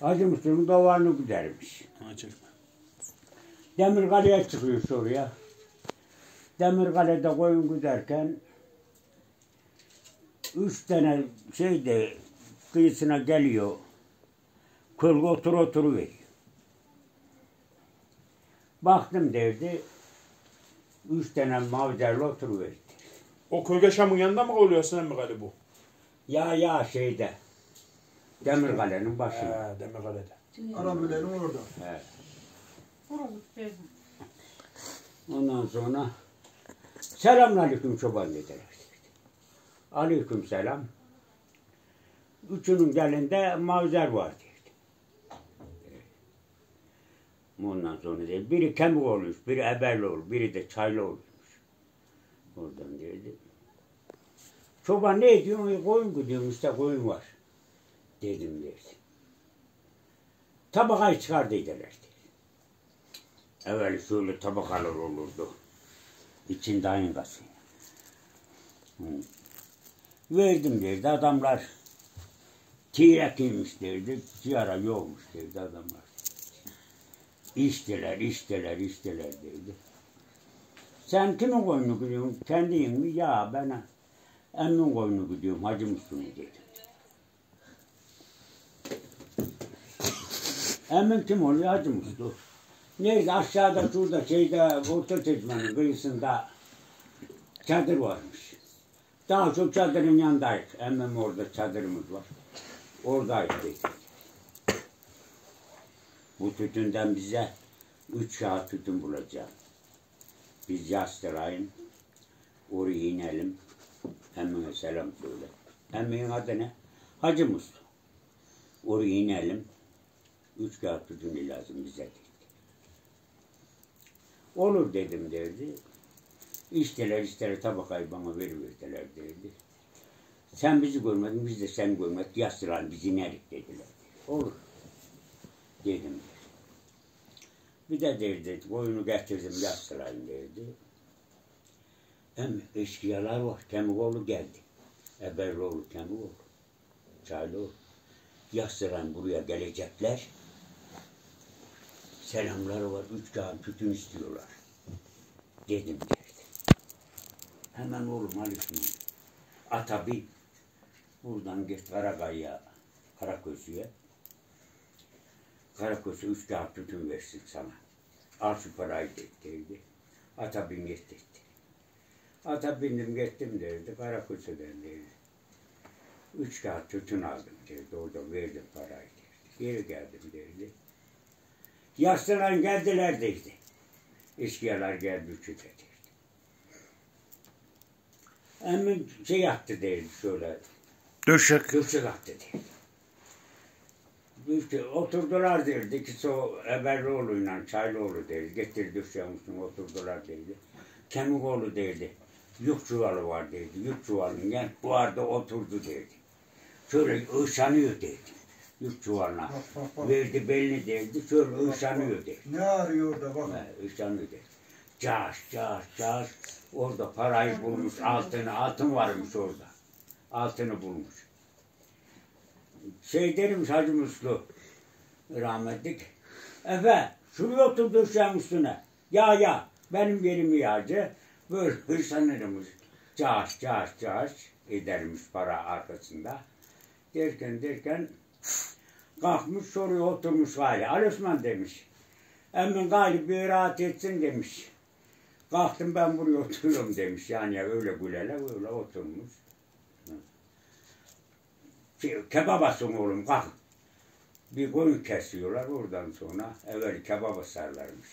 Hacı Muslu'nun davarını güdermiş. Ha çekme. Demirkale'ye çıkıyor oraya. Demirkale'de koyun güderken üç tane şey de kıyısına geliyor. Kırk otur oturuveriyor. Baktım derdi. Üç tane mavzerle oturuverdi. O Kölge Şam'ın yanında mı oluyor Sinan Mıgali bu? Ya ya şeyde. Demirkale'nin başında. He Demirkale'de. Aramülerin orada. Evet. Ondan sonra selamünaleyküm çoban dediler. Aleyküm selam. Üçünün gelinde mavzer var dedi. Ondan sonra dedi, biri kemik olmuş, biri eberli olur, biri de çaylı olmuş. Oradan dedi. Çoban ne diyor? "E, Koyun gidiyorum işte koyun var. Dedim dedi. Tabakayı çıkar dediler dedi. Evvel şöyle tabakalar olurdu. İçinde ayıngası. Hı. Verdim derdi adamlar. Tiyrek yemiş derdi. Cigara yokmuş derdi adamlar. İçtiler, içtiler, içtiler derdi. Sen kimin koyunu gidiyorsun? Kendin mi? Ya ben emmin koyunu gidiyorum. Hacı Müslüm'ü dedim. Emmin kim oluyor? Hacı Müslüm. Neyse aşağıda şurada şeyde orta çeşmenin kıyısında çadır varmış. Daha çok çadırın yanındayız. Emmem orada çadırımız var. Oradayız dedi. Bu tütünden bize üç saat tütün bulacağım. Biz yastırayın. Oraya inelim. Emmine selam söyle. Emmenin adı ne? Hacı Mustu. Oraya inelim. Üç kağıt tütünü lazım bize dedi. Olur dedim derdi. İsteler isteler tabakayı bana veriverdiler derdi. Sen bizi görmedin, biz de seni görmedik. Yastıran bizi nerik dediler. Olur. Dedim. Bir de derdi, koyunu getirdim yastırayım derdi. Hem eşkıyalar var, Kemikoğlu geldi. Eberroğlu Kemikoğlu. Çaylıoğlu. Yastırayım buraya gelecekler. Selamları var, üç kağıt tütün istiyorlar. Dedim derdi. Hemen oğlum Alif'im. Ata bir buradan git Karakaya, Karaközü'ye. Karaközü üç kağıt tütün versin sana. Al şu parayı de- dedi. Ata bin git. Ata bindim gittim derdi. Karaközü'den dedi. Üç kağıt tütün aldım derdi. Orada verdim parayı derdi. Geri geldim derdi. Yaşlılar geldiler dedi. İşkiyalar geldi üçü dedi. Emin şey yaptı dedi şöyle. Döşek. Kılçık attı dedi. İşte oturdular derdi. İkisi o Eberlioğlu'yla Çaylıoğlu derdi. Getirdi döşemişsin oturdular derdi. Kemikoğlu derdi. Yük çuvalı var derdi. Yük çuvalının yani bu arada oturdu derdi. Şöyle ışanıyor derdi. Bak bak bak. Verdi belini derdi. Şöyle ışanıyor derdi. Ne arıyor orada bak. He, ışanıyor derdi. Çağış, çağış, çağış. Orada parayı bulmuş, altını, altın varmış orada. Altını bulmuş. Şey derim Hacı Muslu, rahmetlik. Efe, şuraya otur döşeğin üstüne. Ya ya, benim yerim yağcı. Böyle hırslanırmış. Çağış, çağış, çağış edermiş para arkasında. Derken derken kalkmış soruyor oturmuş gayrı. Ali Osman demiş. Emin gayrı bir rahat etsin demiş. Kalktım ben buraya oturuyorum demiş. Yani öyle gülele öyle oturmuş. Şey, kebap asın oğlum kalk. Bir koyun kesiyorlar oradan sonra evvel kebap asarlarmış.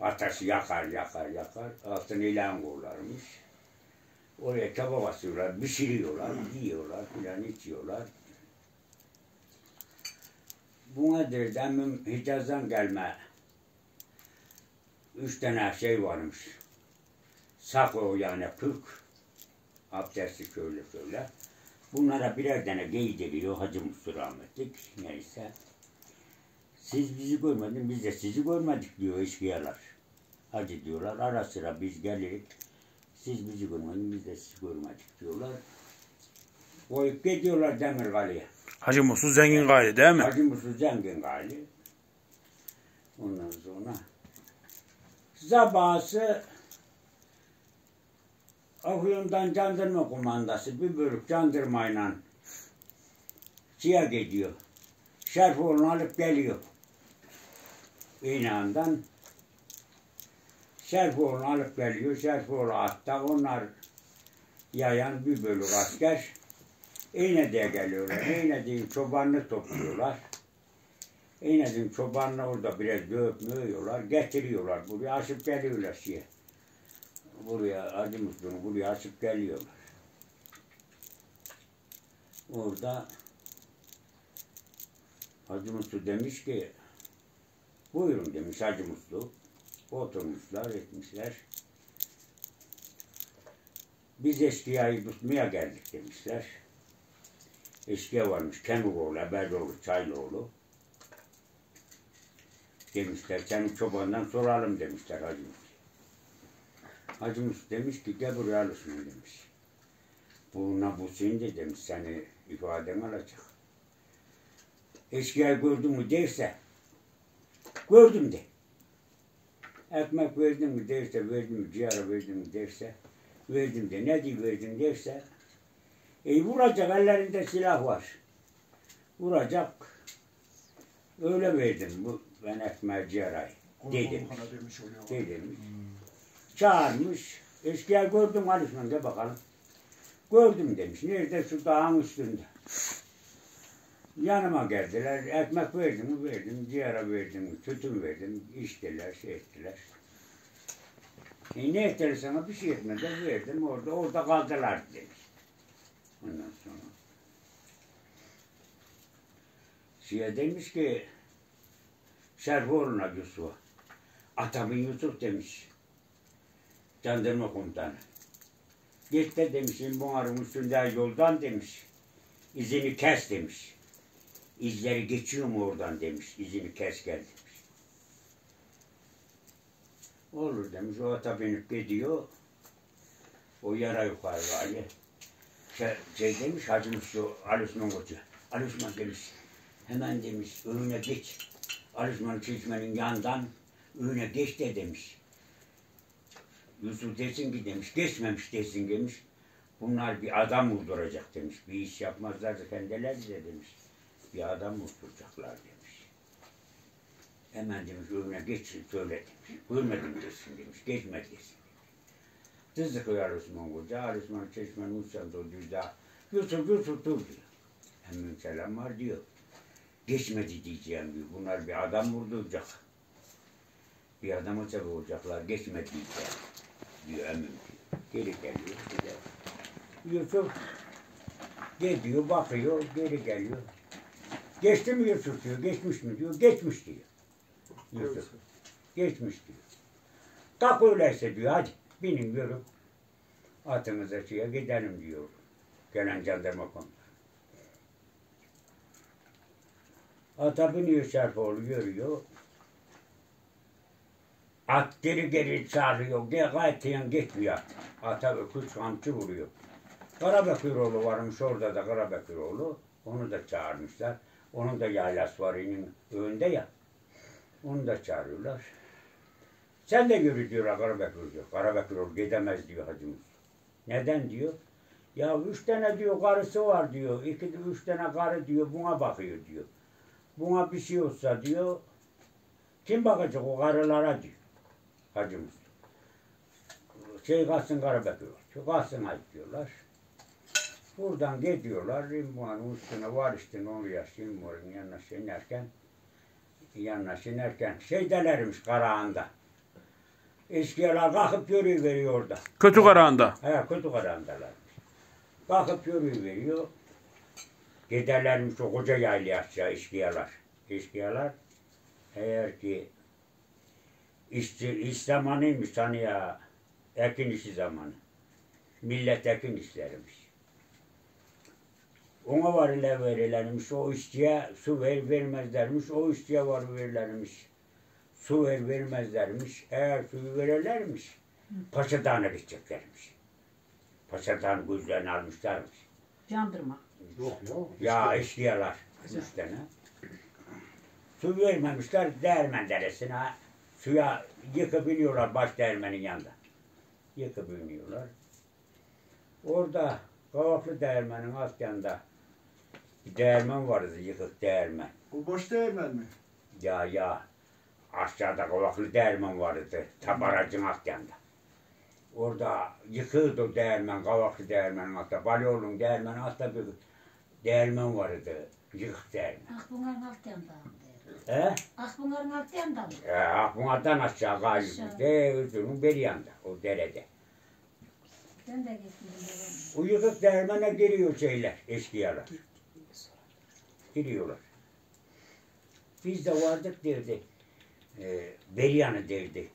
Ateşi yakar yakar yakar. Altını ilan koyarlarmış. Oraya kebap asıyorlar, pişiriyorlar, yiyorlar filan içiyorlar. Buna derdi emmim Hicaz'dan gelme. Üç tane şey varmış. Sako yani kırk. Abdesti şöyle şöyle. Bunlara birer tane giydiriyor Hacı Mustafa rahmetlik. Neyse. Siz bizi görmedin, biz de sizi görmedik diyor eşkıyalar. Hacı diyorlar, ara sıra biz gelirik. Siz bizi görmedin, biz de sizi görmedik diyorlar. Koyup gidiyorlar Demirkale'ye. Hacı Musul zengin gayri değil mi? Hacı Musul zengin gali. Ondan sonra sabahsı Afyon'dan jandarma kumandası bir bölük jandarmayla şeye gidiyor. Şerfoğlu'nu alıp geliyor. İnandan Şerfoğlu'nu alıp geliyor. Şerfoğlu hatta onlar yayan bir bölük asker İğne'de geliyorlar. İğne'de çobanlık topluyorlar. İğne'de çobanla orada biraz dövüp möğüyorlar. Getiriyorlar buraya. Aşıp geliyorlar şeye. Buraya Acı Muslu'nu buraya aşıp geliyorlar. Orada Hacı Muslu demiş ki buyurun demiş Hacı Muslu. Oturmuşlar etmişler. Biz eşkıyayı tutmaya geldik demişler. Eşkıya varmış Kemuroğlu, Eberdoğlu, Çaylıoğlu. Demişler senin çobandan soralım demişler Hacı Muslu. Hacı Muslu demiş ki gel buraya alırsın demiş. Buna bu şimdi demiş seni ifaden alacak. Eşkıyayı gördün mü derse gördüm de. Ekmek verdin mi derse verdim mi, ciğer verdim mi derse verdim de. Ne diye verdim derse e, vuracak ellerinde silah var. Vuracak. Öyle verdim bu ben ekmeği ciğerayı. Dedim. Dedim. Çağırmış. Eşkıya gördüm Alişman de bakalım. Gördüm demiş. Nerede şu dağın üstünde. Yanıma geldiler. Ekmek verdim verdim. Ciğere verdim tütün verdim. içtiler şey ettiler. E ne ettiler sana bir şey etmeden verdim. Orada orada kaldılar demiş. Ondan sonra. Şiye demiş ki Şerfoğlu'na Yusuf'a. Atamın Yusuf demiş. Jandarma komutanı. Git de demiş bunların üstünde yoldan demiş. İzini kes demiş. İzleri geçiyor mu oradan demiş. İzini kes gel demiş. Olur demiş. O ata binip gidiyor. O yara yukarı Ali. Şey, şey demiş Hacı Mustafa Ali Osman Koçu. Ali Osman demiş. Hemen demiş önüne geç. Ali Osman çeşmenin yandan önüne geç de demiş. Yusuf desin ki demiş, geçmemiş desin demiş. Bunlar bir adam vurduracak demiş. Bir iş yapmazlarsa kendileri de demiş. Bir adam vurduracaklar demiş. Hemen demiş önüne geç söyle demiş. Görmedim desin demiş. Geçmedi desin. Dızı koyar Osman Koca. Ali Osman çeşmenin uçağında düzda. Yusuf Yusuf dur diyor. Hemen selam var diyor. Geçmedi diyeceğim diyor. Bunlar bir adam vurduracak. Bir adama sebep olacaklar. Geçmedi diyeceğim diyor emin diyor. Geri geliyor. Gider. Yusuf gidiyor, bakıyor, geri geliyor. Geçti mi Yusuf diyor, geçmiş mi diyor, geçmiş diyor. Yusuf, geçmiş diyor. Tak öyleyse diyor, hadi binin yürü. Atınıza şeye gidelim diyor. Gelen jandarma komutanı. Ata biniyor Şerfoğlu yürüyor. At geri geri çağırıyor. Gel gayetiyen gitmiyor. Ata öküz kamçı vuruyor. Karabekıroğlu varmış orada da Karabekıroğlu. Onu da çağırmışlar. Onun da yaylası var önünde ya. Onu da çağırıyorlar. Sen de yürü diyor Karabekir diyor. Karabekir gidemez diyor hacımız. Neden diyor? Ya üç tane diyor karısı var diyor. İki üç tane karı diyor buna bakıyor diyor. Buna bir şey olsa diyor. Kim bakacak o karılara diyor. Hacımız. Şey kalsın Karabekir. Kalsın ayıp diyorlar. Buradan gidiyorlar. Rimbuan'ın üstüne var işte onu yaşayın Rimbuan'ın yanına inerken yanına inerken şey delermiş Karahan'da. Eskiyalar kalkıp yürüyüveriyor orada. Kötü karağında. He kötü Karahan'dalarmış. Kalkıp yürüyüveriyor. Giderlermiş o koca yaylaya aşağı eskiyalar. Eskiyalar eğer ki işçi, iş zamanıymış hani ya ekin işi zamanı. Millet ekin işlermiş. Ona var ile verirlermiş. O işçiye su ver, vermezlermiş. O işçiye var verirlermiş. Su ver, vermezlermiş. Eğer suyu verirlermiş. Paşadan'a gideceklermiş. Paşadan gözlerini almışlarmış. Yandırma. Yok ya. Ya eşkıyalar. Üç tane. Su vermemişler değirmen deresine. Suya yıkıp iniyorlar baş değirmenin yanında. Yıkıp iniyorlar. Orada Kavaklı değirmenin alt yanında bir değirmen vardı yıkık değirmen. O boş değirmen mi? Ya ya aşağıda Kavaklı değirmen vardı tabaracın alt yanında. Orada yıkıldı değirmen, Kavaklı değirmenin altta. Balyoğlu'nun değirmenin altta bir değirmen vardı. Yıkık değirmen. Akbunların alt yanında. He? Akbunların alt yanında mı? Bunlardan aşağı galiba. Aşağı. De, özünün bir yanda, o derede. Ben de gittim. O yıkık değirmene giriyor şeyler, eşkıyalar. Giriyorlar. Biz de vardık derdi. E, Beryanı derdi.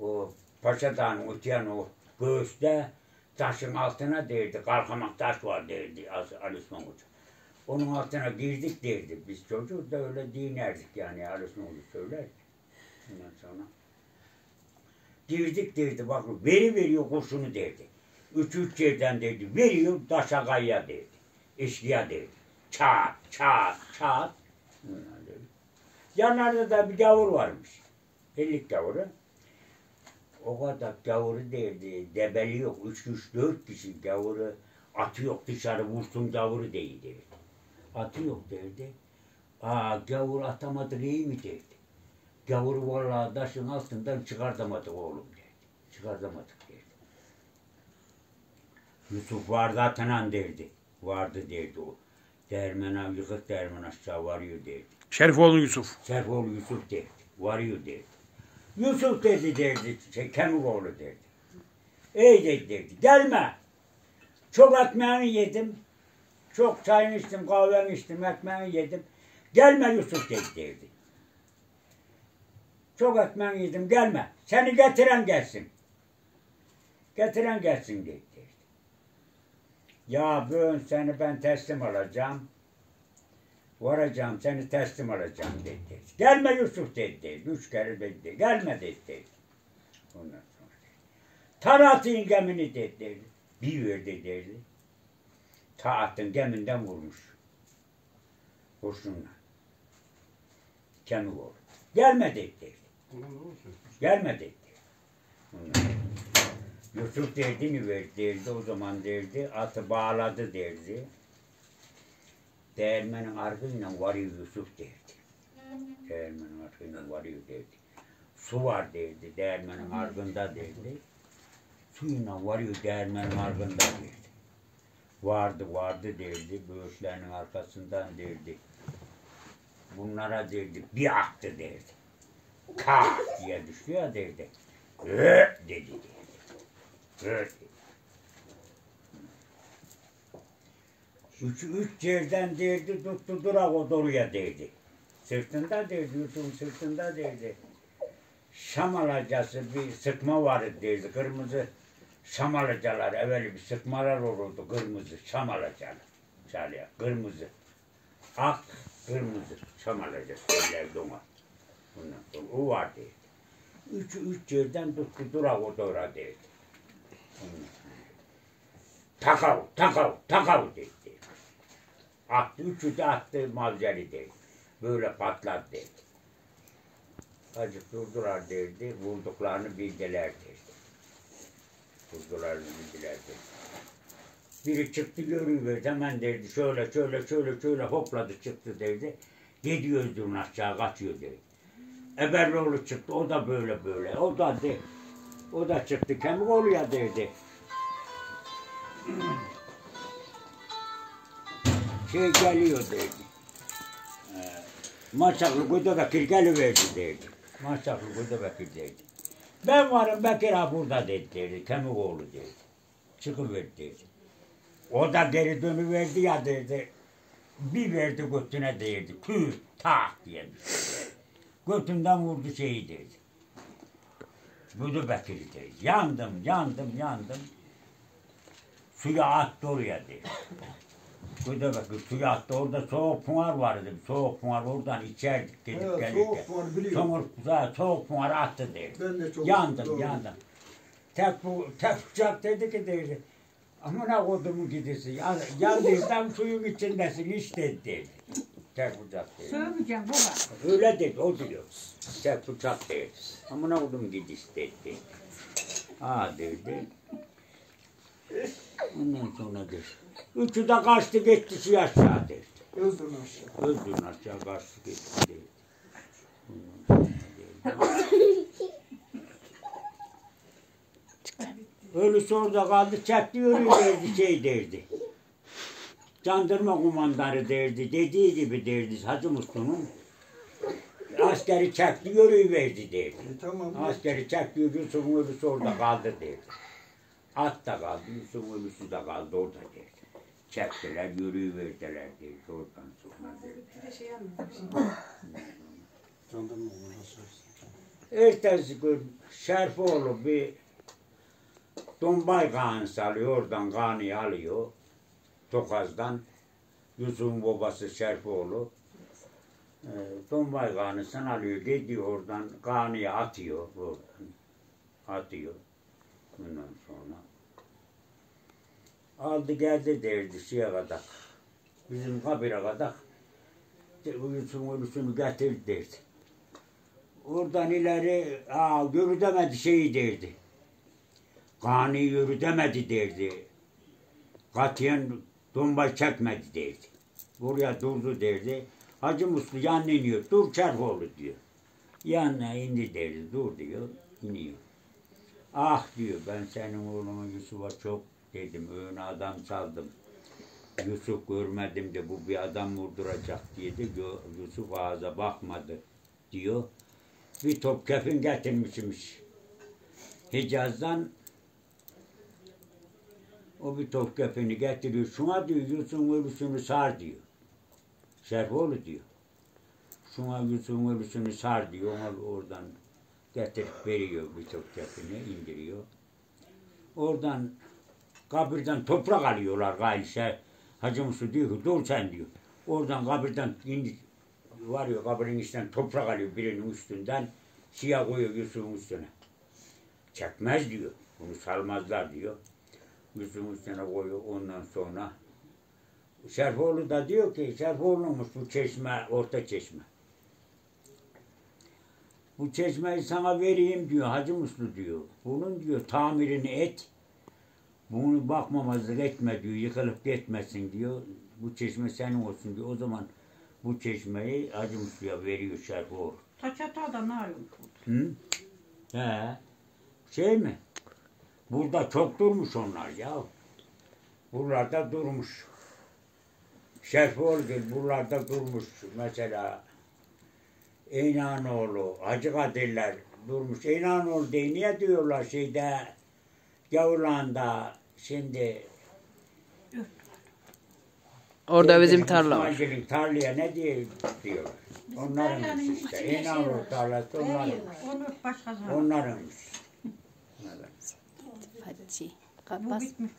O Paşa'dan öteyen o göğüste taşın altına derdi. Kalkamak taş var derdi Ali Osman Hoca. Onun altına girdik derdi. Biz çocuk da öyle dinerdik yani Ali Osman Hoca söyler. Ondan sonra girdik derdi bak veri veriyor kurşunu derdi. Üç üç yerden dedi veriyor taşa kayya derdi. Eşkıya derdi. Çat çat çat. Dedi. Yanlarda da bir gavur varmış. Ellik gavuru. O kadar gavuru derdi. Debeli yok. Üç üç dört kişi gavuru. Atı yok dışarı vursun gavuru değil derdi. Atı yok derdi. Aa gavur atamadı iyi mi derdi. Gavuru vallahi taşın altından çıkartamadık oğlum derdi. Çıkartamadık derdi. Yusuf vardı atanan derdi. Vardı derdi o. Dermana, yıkık derman aşağı varıyor derdi. Şerifoğlu Yusuf. Serfoğlu Yusuf derdi. Varıyor derdi. Yusuf dedi derdi. Şey, Kemuroğlu derdi. Ey dedi derdi. Gelme. Çok ekmeğini yedim. Çok çayını içtim, kahvemi içtim, ekmeğini yedim. Gelme Yusuf dedi derdi. Çok ekmeğini yedim, gelme. Seni getiren gelsin. Getiren gelsin dedi. Ya bugün seni ben teslim alacağım. Varacağım seni teslim alacağım dedi. Gelme Yusuf dedi. Üç kere dedi. Gelme dedi. Ondan sonra dedi. Tarat'ın gemini dedi. Bir verdi dedi. Taat'ın geminden vurmuş. Kurşunla. Kemi vurdu. Gelme dedi. Gelme dedi. Ondan sonra. Yusuf derdi mi ver derdi o zaman derdi. Atı bağladı derdi. Değirmenin arkasından varıyor Yusuf derdi. Değirmenin arkasından varıyor derdi. Su var derdi değirmenin arkında derdi. Suyla varıyor değirmenin arkında derdi. Vardı vardı derdi böğürtlerin arkasından derdi. Bunlara derdi bir aktı derdi. Ka diye düştü ya derdi. Ö dedi dedi. Üç, üç yerden derdi tuttu durak o doruya derdi. Sırtında derdi, Yusuf'un sırtında derdi. Şam alacası bir sıkma vardı derdi. Kırmızı şam alacalar, evvel bir sıkmalar olurdu kırmızı şam alacalar. Şalya, kırmızı. Ak, kırmızı şam alacası derlerdi ona. Ondan sonra o var derdi. Üç, üç yerden tuttu durak o dora derdi. Takav, takav, takav dedi. Attı, üçü de attı mavzeli dedi. Böyle patladı dedi. Azıcık durdular derdi, vurduklarını bildiler dedi. Vurduklarını bildiler dedi. Biri çıktı görüyor hemen derdi, şöyle şöyle şöyle şöyle hopladı çıktı derdi. Yedi özdürün aşağı kaçıyor dedi. Eberloğlu çıktı, o da böyle böyle, o da de, o da çıktı, kemik oluyor derdi. şey geliyor dedi. Ee, Maçaklı Kudu Bekir geliverdi dedi. Maçaklı Kudu Bekir dedi. Ben varım Bekir ha burada dedi. dedi. Kemikoğlu dedi. Çıkıverdi dedi. O da geri dönüverdi ya dedi. Bir verdi götüne dedi. Tüh tak diye. Götünden vurdu şeyi dedi. Dedi. Yandım, yandım, yandım. Suya attı oraya dedi. Kuyuda bakın suya attı orada soğuk punar vardı. Soğuk punar oradan içerdik gidip Evet, gelirken. soğuk puanı biliyorum. Soğuk, soğuk punar attı dedi. Ben de çok yandım doğru. yandım. Tek bu tek bıçak dedi ki dedi. Amına kodumun gidisi. Ya- Yandıysan suyun içindesin işte dedi. Tek bıçak dedi. Sövmeyeceğim baba. Öyle dedi o diyor. Tek bıçak dedi. Amına kodum gidisi dedi. Ha dedi. Ondan sonra dedi. Üçü de kaçtı gitti şu aşağı dedi. Özdün aşağı. Öldün aşağı kaçtı gitti dedi. Ölüsü orada kaldı, çekti yürüyordu şey derdi. Jandarma kumandanı derdi, dediği gibi derdi Hacı Muslu'nun. Askeri çekti yürüyüverdi derdi. E tamam. Askeri çekti Yusuf'un ölüsü orada kaldı derdi. At da kaldı, Yusuf'un ölüsü de kaldı orada derdi. Çektiler, yürüyüverdiler derdi oradan sonra derdi. Jandarma onu nasıl? Ertesi gün Şerfoğlu bir Dombay kanısı alıyor, oradan kanıyı alıyor. Tokaz'dan. Yusuf'un babası Şerfoğlu. Ee, Dombay kanısını alıyor, gidiyor oradan kanıyı atıyor oradan. Atıyor. Ondan sonra aldı geldi derdi şeye kadar. Bizim kabire kadar. Yusuf'un ölüsünü getir derdi. Oradan ileri aa, yürütemedi şeyi derdi. Kani yürütemedi derdi. Katiyen domba çekmedi derdi. Buraya durdu derdi. Hacı Muslu yanına iniyor. Dur Çerhoğlu diyor. Yanına indi derdi. Dur diyor. iniyor. Ah diyor ben senin oğlunu Yusuf'a çok dedim. Öğün adam saldım. Yusuf görmedim de bu bir adam vurduracak diye de Yusuf ağza bakmadı diyor bir top kefin getirmişmiş. Hicaz'dan o bir top kefini getiriyor. Şuna diyor Yusuf'un ölüsünü sar diyor. Şerfoğlu diyor. Şuna Yusuf'un ölüsünü sar diyor. Ona oradan getirip veriyor bir top kefini indiriyor. Oradan kabirden toprak alıyorlar gayse. Hacı Musu diyor ki dur sen diyor. Oradan kabirden indi, varıyor kabrin içinden toprak alıyor birinin üstünden. Siyah koyuyor Yusuf'un üstüne. Çekmez diyor. Bunu salmazlar diyor. Yusuf'un üstüne koyuyor ondan sonra. Şerfoğlu da diyor ki Şerfoğlu'nmuş bu çeşme, orta çeşme. Bu çeşmeyi sana vereyim diyor Hacı Muslu diyor. Bunun diyor tamirini et. Bunu bakmamazlık etme diyor. Yıkılıp gitmesin diyor. Bu çeşme senin olsun diyor. O zaman bu çeşmeyi Hacı Muslu'ya veriyor Şerfoğlu. Taçata da ne arıyorsun? Hı? He. Şey mi? Burada çok durmuş onlar ya. Buralarda durmuş. Şerfoğlu gibi buralarda durmuş. Mesela İnanoğlu, Hacı Kadirler durmuş. İnanoğlu diye niye diyorlar şeyde Yavurlan'da şimdi Orada bizim tarla var. İsmail'in tarlaya ne diye diyorlar. Onlarınmış işte. İnanoğlu tarlası onların. Onu başkası. Onlarınmış. Hadi. Bu Kapat. bitmiş.